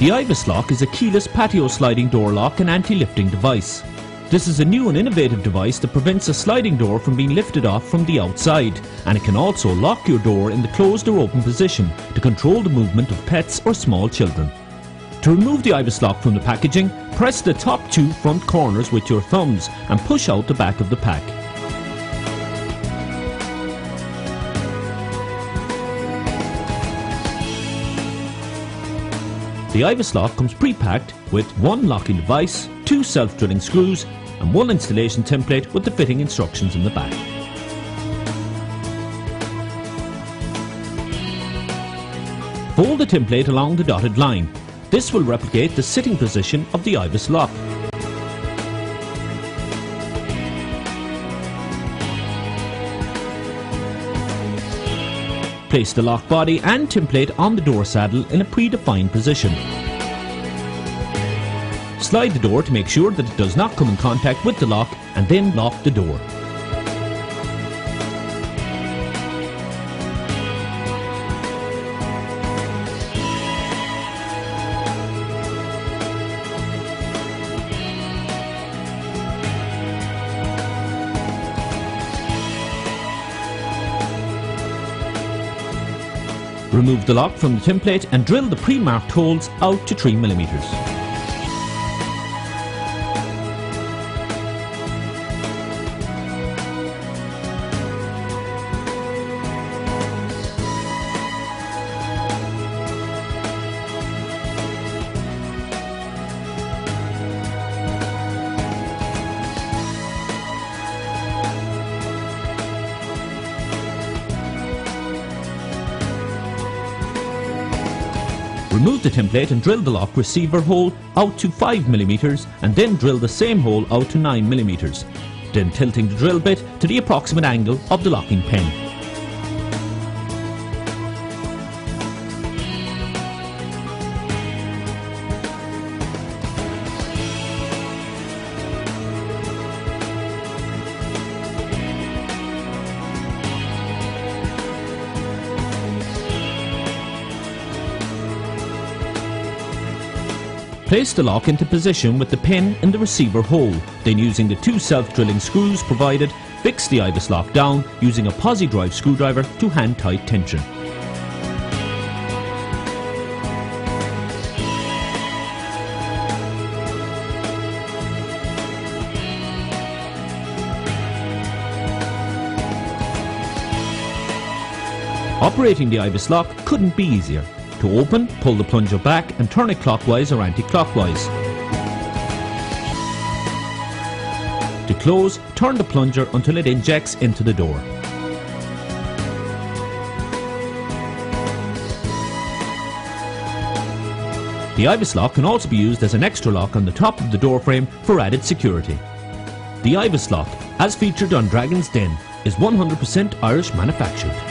The Ivess lock is a keyless patio sliding door lock and anti-lifting device. This is a new and innovative device that prevents a sliding door from being lifted off from the outside and it can also lock your door in the closed or open position to control the movement of pets or small children. To remove the Ivess lock from the packaging, press the top two front corners with your thumbs and push out the back of the pack. The Ivess lock comes pre-packed with one locking device, two self-drilling screws and one installation template with the fitting instructions in the back. Fold the template along the dotted line. This will replicate the sitting position of the Ivess lock. Place the lock body and template on the door saddle in a predefined position. Slide the door to make sure that it does not come in contact with the lock and then lock the door. Remove the lock from the template and drill the pre-marked holes out to 3mm. Remove the template and drill the lock receiver hole out to 5mm and then drill the same hole out to 9mm, then tilting the drill bit to the approximate angle of the locking pin. Place the lock into position with the pin in the receiver hole. Then using the two self-drilling screws provided, fix the IVESS lock down using a posi drive screwdriver to hand-tight tension. Operating the IVESS lock couldn't be easier. To open, pull the plunger back and turn it clockwise or anti-clockwise. To close, turn the plunger until it injects into the door. The Ivess lock can also be used as an extra lock on the top of the door frame for added security. The Ivess lock, as featured on Dragon's Den, is 100% Irish manufactured.